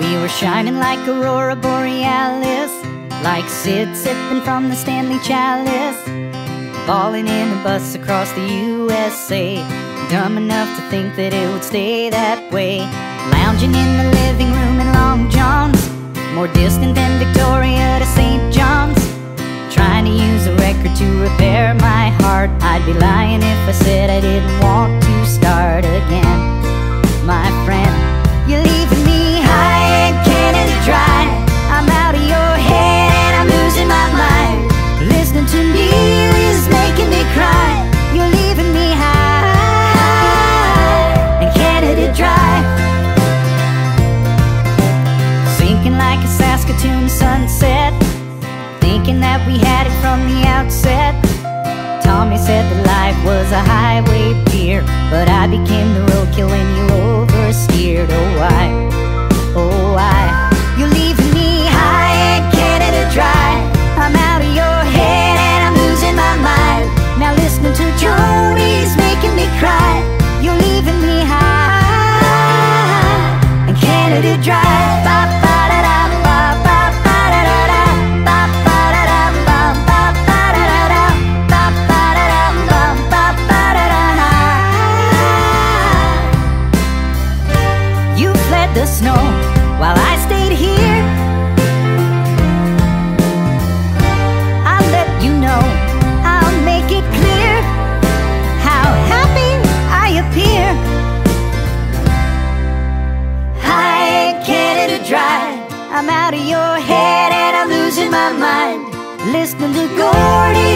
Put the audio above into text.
You're shining like Aurora Borealis, like Sid sipping from the Stanley Chalice. Falling in a bus across the USA, dumb enough to think that it would stay that way. Lounging in the living room in Long John's, more distant than Victoria to St. John's. Trying to use a record to repair my heart. I'd be lying if I said I didn't want to start again. That we had it from the outset. Tommy said that life was a highway dear But I became the roadkill and you oversteered. Oh why, oh why? You're leaving me high and Canada dry. I'm out of your head and I'm losing my mind. Now listening to Joni's making me cry. You're leaving me high and Canada dry The snow while I stayed here. I'll let you know, I'll make it clear how happy I appear. High Canada dry. I'm out of your head and I'm losing my mind. Listening to Gordie